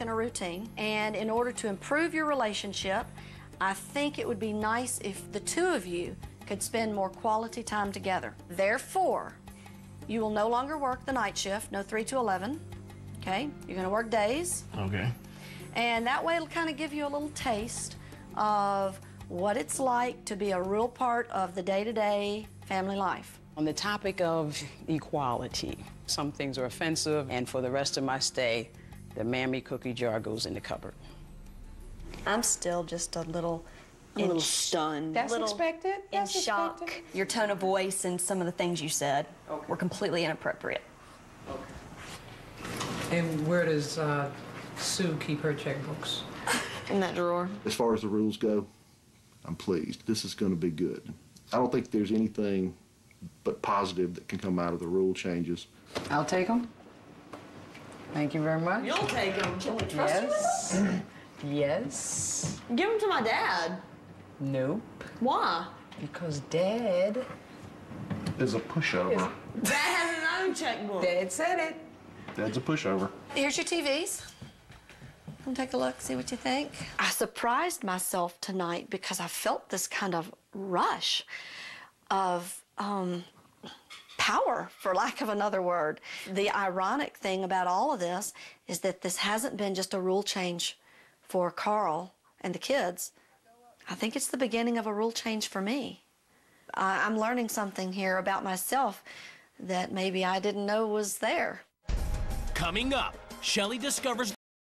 in a routine. And in order to improve your relationship, I think it would be nice if the two of you could spend more quality time together. Therefore, you will no longer work the night shift, no 3 to 11. Okay? You're going to work days. Okay. And that way it'll kind of give you a little taste of what it's like to be a real part of the day to day family life. On the topic of equality, some things are offensive, and for the rest of my stay, the Mammy cookie jar goes in the cupboard. I'm still just a little. I'm a little stunned. That's little expected. In That's shock. expected. Your tone of voice and some of the things you said were completely inappropriate. Okay. And where does uh, Sue keep her checkbooks? In that drawer. As far as the rules go, I'm pleased. This is going to be good. I don't think there's anything but positive that can come out of the rule changes. I'll take them. Thank you very much. You'll take them. Can we trust Yes. Yes. Give them to my dad. Nope. Why? Because Dad. Is a pushover. Dad has his own checkbook. Dad said it. Dad's a pushover. Here's your TVs. Come take a look, see what you think. I surprised myself tonight because I felt this kind of rush of um, power, for lack of another word. The ironic thing about all of this is that this hasn't been just a rule change for Carl and the kids. I think it's the beginning of a rule change for me. I'm learning something here about myself that maybe I didn't know was there. Coming up, Shelley discovers